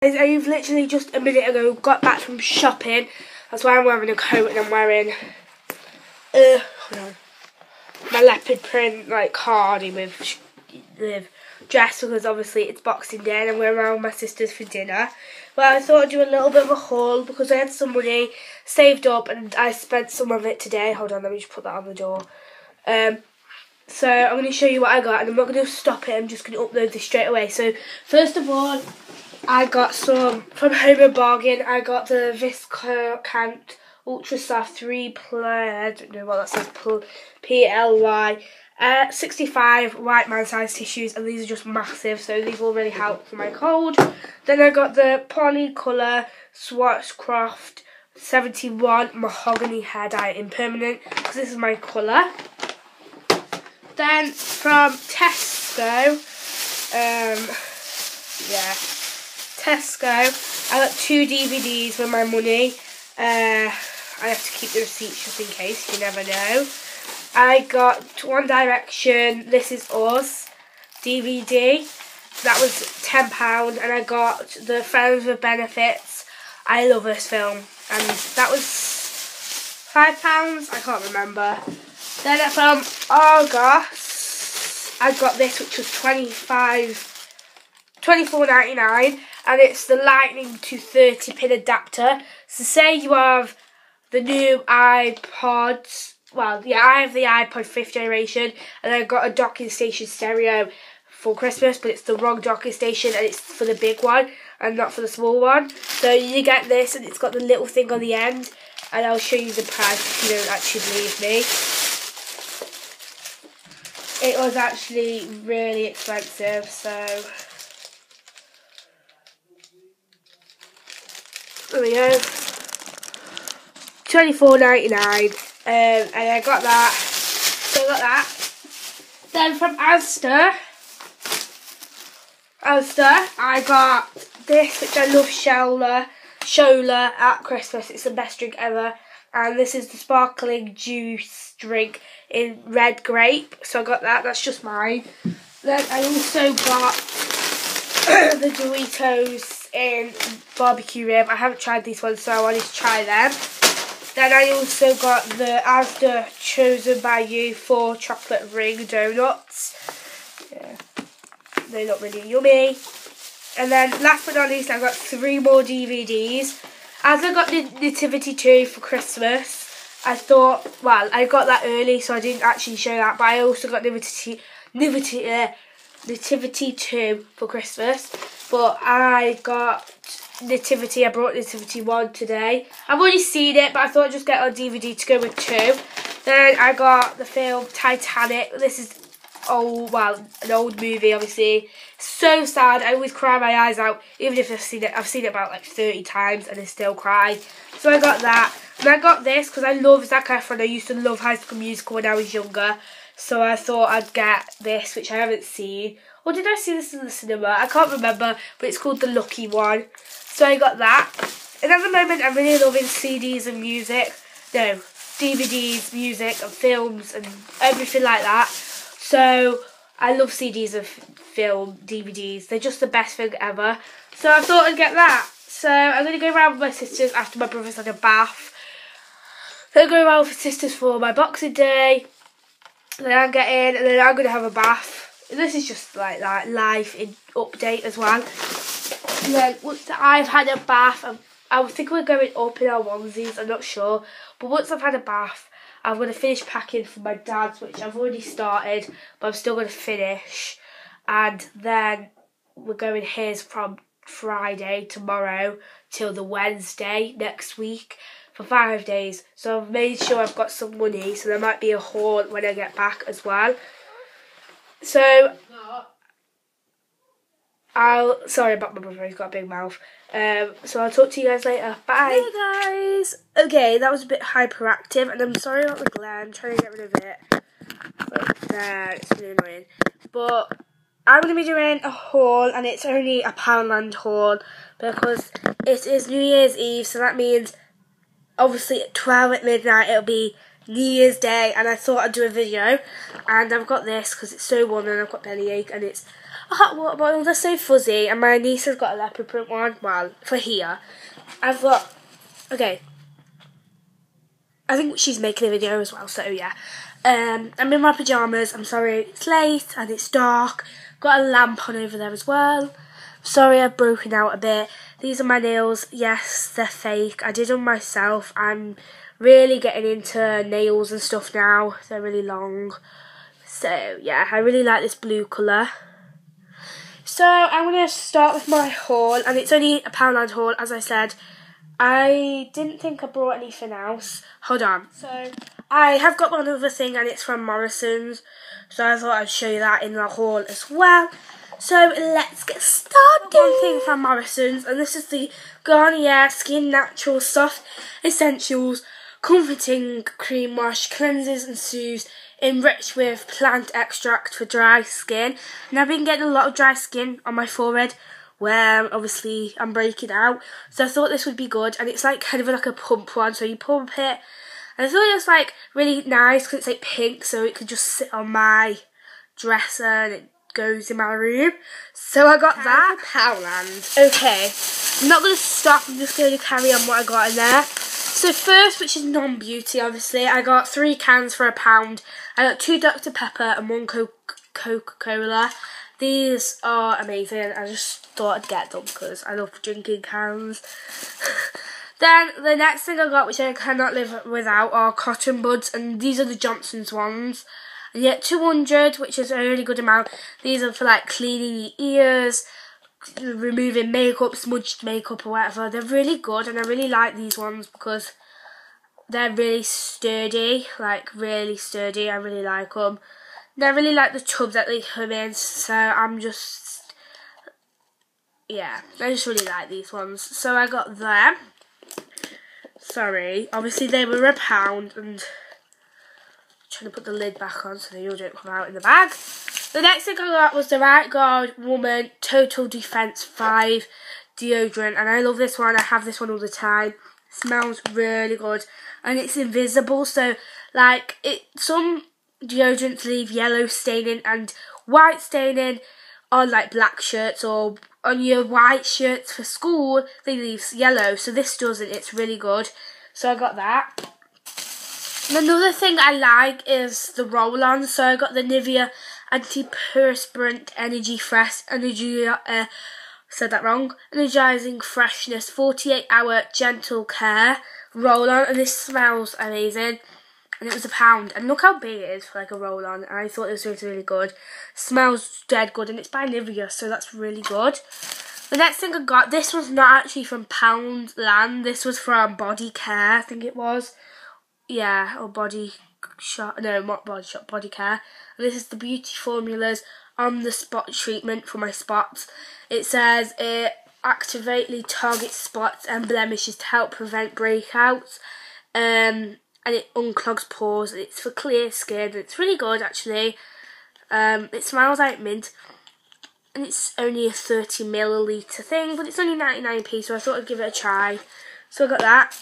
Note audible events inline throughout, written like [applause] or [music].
I've literally just a minute ago got back from shopping. That's why I'm wearing a coat and I'm wearing uh, my leopard print like cardi with with dress because obviously it's Boxing Day and I'm going around with my sisters for dinner. Well, I thought I'd do a little bit of a haul because I had some money saved up and I spent some of it today. Hold on, let me just put that on the door. Um, so I'm going to show you what I got and I'm not going to stop it, I'm just going to upload this straight away. So first of all, I got some from Home and Bargain. I got the Visco Viscount Ultra Soft 3 Play, I don't know what that says, P-L-Y. Uh, 65 white man size tissues and these are just massive so these will really help for my cold. Then I got the Polycolour Schwarzkopf 71 Mahogany Hair Dye Impermanent because this is my colour. Then from Tesco, um, yeah, Tesco, I got two DVDs with my money. Uh, I have to keep the receipts just in case, you never know. I got One Direction, This Is Us DVD. That was £10 and I got the Friends with Benefits. I love this film. And that was £5, I can't remember. Then from Argos, I got this which was 25 24.99 and it's the lightning to 30 pin adapter. So say you have the new iPods well, yeah, I have the iPod 5th generation, and I got a docking station stereo for Christmas, but it's the wrong docking station, and it's for the big one, and not for the small one. So you get this, and it's got the little thing on the end, and I'll show you the price if you don't actually believe me. It was actually really expensive, so... We go. Twenty four ninety nine. Um, and I got that. So I got that. Then from Asda, Asda, I got this, which I love, Shloer, Shloer at Christmas. It's the best drink ever. And this is the sparkling juice drink in red grape. So I got that. That's just mine. Then I also got [clears throat] the Doritos in barbecue rib. I haven't tried these ones, so I wanted to try them. Then I also got the Asda Chosen by You for chocolate ring donuts. Yeah, they look really yummy. And then last but not least, I got three more DVDs. As I got the Nativity 2 for Christmas, I thought, well, I got that early, so I didn't actually show that, but I also got Nativity, Nativity, uh, Nativity 2 for Christmas. But I got Nativity. I brought Nativity 1 today. I've already seen it, but I thought I'd just get on DVD to go with 2. Then I got the film Titanic. This is old, well, an old movie, obviously. So sad. I always cry my eyes out, even if I've seen it. I've seen it about like 30 times and I still cry. So I got that. And I got this because I love Zac Efron. I used to love High School Musical when I was younger. So I thought I'd get this, which I haven't seen. Or did I see this in the cinema? I can't remember, but it's called The Lucky One. So I got that. And at the moment, I'm really loving CDs and music. No, DVDs, music, and films, and everything like that. So I love CDs of film, DVDs. They're just the best thing ever. So I thought I'd get that. So I'm going to go around with my sisters after my brother's had a bath. Then go around with sisters for my Boxing Day. Then I'm getting, and then I'm going to have a bath. This is just like that life in update as well. Then once I've had a bath, I'm, I think we're going up in our onesies, I'm not sure. But once I've had a bath, I'm going to finish packing for my dad's, which I've already started, but I'm still going to finish. And then we're going his from Friday, tomorrow, till the Wednesday next week for five days. So I've made sure I've got some money, so there might be a haul when I get back as well. So I'll sorry about my brother, he's got a big mouth. Um, so I'll talk to you guys later. Bye. Hey guys. Okay, that was a bit hyperactive, and I'm sorry about the glare. I'm trying to get rid of it. But there, it's really annoying. But I'm gonna be doing a haul, and it's only a Poundland haul because it is New Year's Eve, so that means obviously at 12 at midnight it'll be New Year's Day, and I thought I'd do a video, and I've got this because it's so warm and I've got bellyache, and it's a hot water bottle. They're so fuzzy, and my niece has got a leopard print one. Well, for here, I've got. Okay. I think she's making a video as well, so yeah. Um, I'm in my pyjamas. I'm sorry it's late and it's dark. Got a lamp on over there as well. Sorry I've broken out a bit. These are my nails. Yes, they're fake. I did them myself. I'm really getting into nails and stuff now. They're really long. So, yeah, I really like this blue colour. So, I'm going to start with my haul. And it's only a Poundland haul, as I said. I didn't think I brought anything else. Hold on. So, I have got one other thing, and it's from Morrison's. So, I thought I'd show you that in the haul as well. So let's get started. One thing from Morrison's, and this is the Garnier Skin Natural Soft Essentials Comforting Cream Wash Cleanses and Soothes enriched with plant extract for dry skin. And I've been getting a lot of dry skin on my forehead where obviously I'm breaking out. So I thought this would be good, and it's like kind of like a pump one, so you pump it. And I thought it was like really nice because it's like pink, so it could just sit on my dresser and it goes in my room. So I got that. Poundland. Okay, I'm not going to stop, I'm just going to carry on what I got in there. So first, which is non-beauty, obviously, I got three cans for a pound. I got two Dr. Pepper and one Coca-Cola. These are amazing. I just thought I'd get them because I love drinking cans. [laughs] then the next thing I got, which I cannot live without, are cotton buds, and these are the Johnson's ones. And yet 200, which is a really good amount. These are for like cleaning your ears, removing makeup, smudged makeup or whatever. They're really good and I really like these ones because they're really sturdy, like really sturdy. I really like them. I really like the tub that they come in, so I'm just, yeah, I just really like these ones. So I got them. Sorry, obviously they were a pound and I'm trying to put the lid back on so they oil don't come out in the bag. The next thing I got was the Right Guard Woman Total Defense 5 deodorant. And I love this one. I have this one all the time. It smells really good. And it's invisible. So, like, it some deodorants leave yellow staining and white staining on, like, black shirts or on your white shirts for school. They leave yellow. So this doesn't. It's really good. So I got that. Another thing I like is the roll-on. So I got the Nivea Antiperspirant Energy Fresh Energy. Uh, said that wrong. Energizing freshness, 48 hour gentle care roll-on, and this smells amazing. And it was a pound. And look how big it is for like a roll-on. And I thought it was really, really good. Smells dead good, and it's by Nivea, so that's really good. The next thing I got, this was not actually from Poundland. This was from Body Care, I think it was yeah, or body no, not body shot, body care. And this is the beauty formulas on the spot treatment for my spots. It says it activately targets spots and blemishes to help prevent breakouts. Um, and it unclogs pores. It's for clear skin. It's really good actually. Um, it smells like mint. And it's only a 30 milliliter thing, but it's only 99p, so I thought I'd give it a try. So I got that.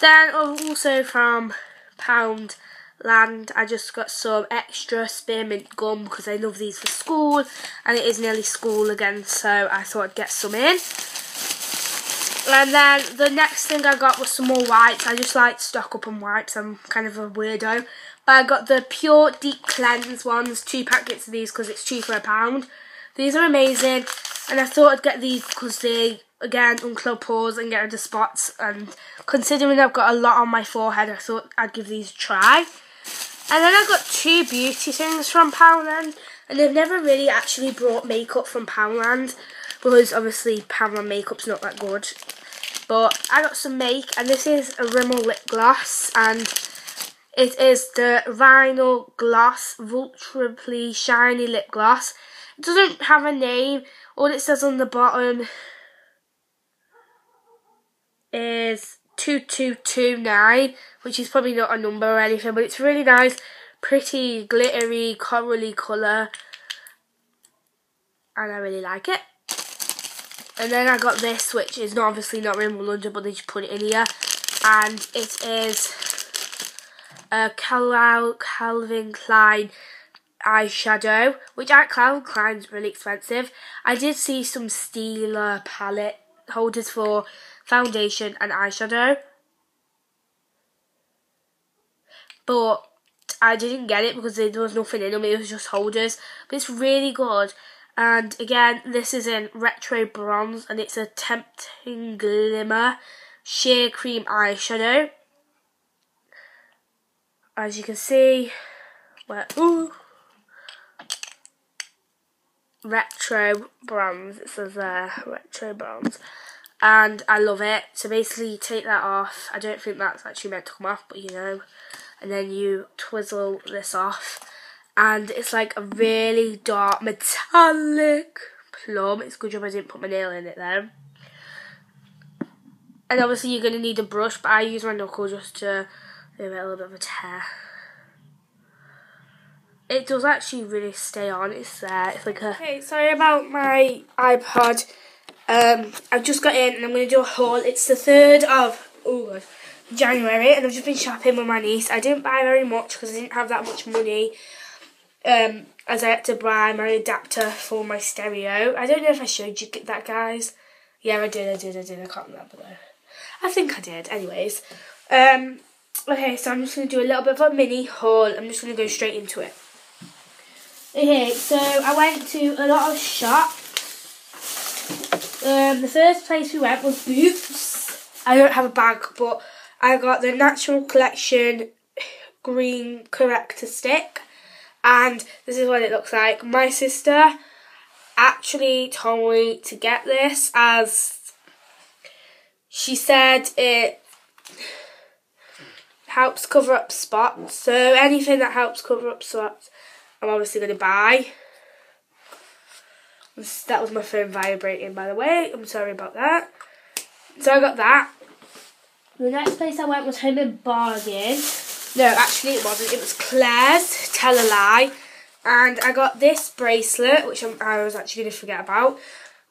Then also from Pound Land, I just got some extra spearmint gum because I love these for school and it is nearly school again so I thought I'd get some in. And then the next thing I got was some more wipes. I just like stock up on wipes. I'm kind of a weirdo. But I got the Pure Deep Cleanse ones, two packets of these because it's cheaper a pound. These are amazing and I thought I'd get these because they again unclog pores and get rid of spots and considering I've got a lot on my forehead I thought I'd give these a try and then I got two beauty things from Poundland and they've never really actually brought makeup from Poundland because obviously Poundland makeup's not that good. But I got some make and this is a Rimmel lip gloss and it is the Vinyl Gloss Ultra Shiny Lip Gloss. It doesn't have a name. All it says on the bottom is 2229, which is probably not a number or anything, but it's really nice, pretty glittery, corally colour, and I really like it. And then I got this, which is not obviously not Rimmel London, but they just put it in here, and it is a Calvin Klein eyeshadow, which at Calvin Klein's really expensive. I did see some Stila palette holders for foundation and eyeshadow. But I didn't get it because there was nothing in them, it was just holders. But it's really good. And again, this is in Retro Bronze and it's a Tempting Glimmer Sheer Cream Eyeshadow. As you can see, where, ooh, Retro Bronze, it says there, Retro Bronze. And I love it. So basically, you take that off. I don't think that's actually meant to come off, but you know. And then you twizzle this off and it's like a really dark metallic plum. It's good job I didn't put my nail in it then. And obviously you're going to need a brush, but I use my knuckle just to give it a little bit of a tear. It does actually really stay on, it's there, it's like a... Okay, sorry about my iPod. Um, I've just got in and I'm going to do a haul. It's the 3rd of oh January and I've just been shopping with my niece. I didn't buy very much because I didn't have that much money um, as I had to buy my adapter for my stereo. I don't know if I showed you that, guys. Yeah, I did, I did, I did. I can't remember though. I think I did. Anyways, um, okay, so I'm just going to do a little bit of a mini haul. I'm just going to go straight into it. Okay, so I went to a lot of shops. Um, the first place we went was Boots. I don't have a bag, but I got the Natural Collection Green Corrector Stick and this is what it looks like. My sister actually told me to get this as she said it helps cover up spots. So anything that helps cover up spots, I'm obviously going to buy. That was my phone vibrating, by the way. I'm sorry about that. So I got that. The next place I went was Home and Bargain. No, actually it wasn't. It was Claire's, Tell a Lie. And I got this bracelet, which I'm, i was actually going to forget about,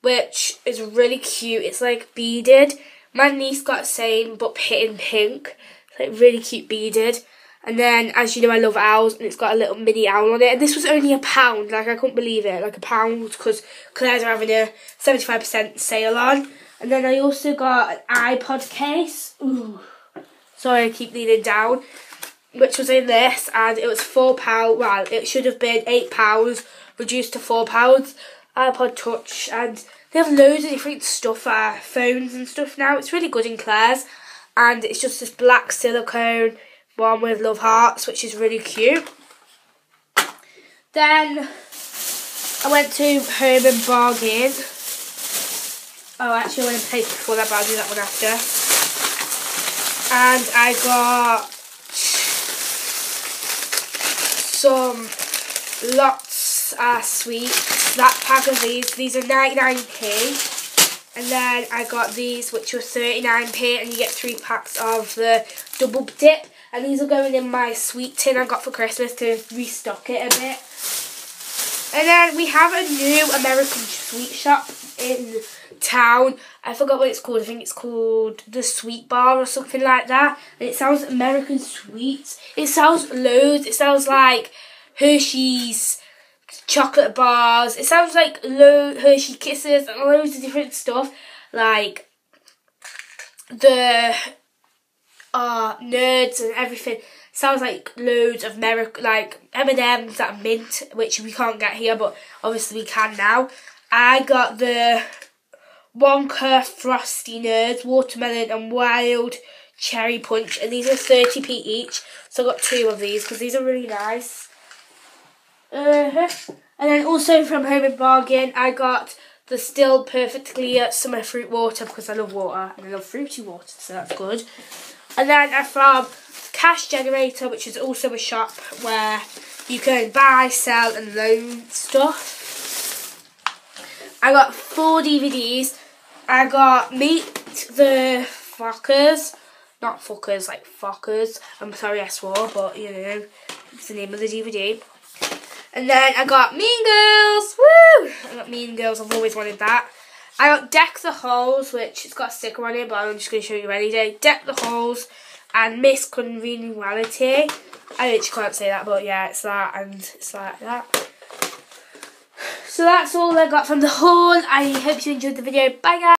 which is really cute. It's like beaded. My niece got same, but in pink. It's like really cute beaded. And then, as you know, I love owls, and it's got a little mini owl on it. And this was only a pound. Like, I couldn't believe it. Like, a pound, because Claire's are having a 75% sale on. And then I also got an iPod case. Ooh. Sorry, I keep leaning down which was in this, and it was four pound. Well, it should have been eight pounds, reduced to four pounds. iPod Touch, and they have loads of different stuff, uh, phones and stuff now. It's really good in Claire's, and it's just this black silicone one with love hearts, which is really cute. Then I went to Home and Bargain. Oh, actually, I went to place before that, but I'll do that one after. And I got some lots are sweet. That pack of these, these are 99p. And then I got these, which were 39p, and you get three packs of the double dip. And these are going in my sweet tin I got for Christmas to restock it a bit. And then we have a new American sweet shop in town. I forgot what it's called. I think it's called the Sweet Bar or something like that. And it sounds American sweets. It sounds loads. It sounds like Hershey's chocolate bars. It sounds like lo- Hershey Kisses and loads of different stuff. Like the uh, nerds and everything. Sounds like loads of Merrick, like M&M's that mint, which we can't get here, but obviously we can now. I got the Wonka Frosty Nerds, Watermelon and Wild Cherry Punch, and these are 30p each. So I got two of these because these are really nice. Uh -huh. And then also from Home and Bargain, I got the Still perfectly Clear Summer Fruit Water because I love water and I love fruity water, so that's good. And then I from Cash Generator, which is also a shop where you can buy, sell, and loan stuff. I got four DVDs. I got Meet the Fuckers. Not fuckers, like fuckers. I'm sorry I swore, but you know, it's the name of the DVD. And then I got Mean Girls. Woo! I got Mean Girls. I've always wanted that. I got Deck the Halls, which it's got a sticker on it, but I'm just going to show you any day. Deck the Halls. and Miss Conventionality. I literally can't say that, but yeah, it's that and it's like that. So that's all I got from the haul. I hope you enjoyed the video. Bye guys.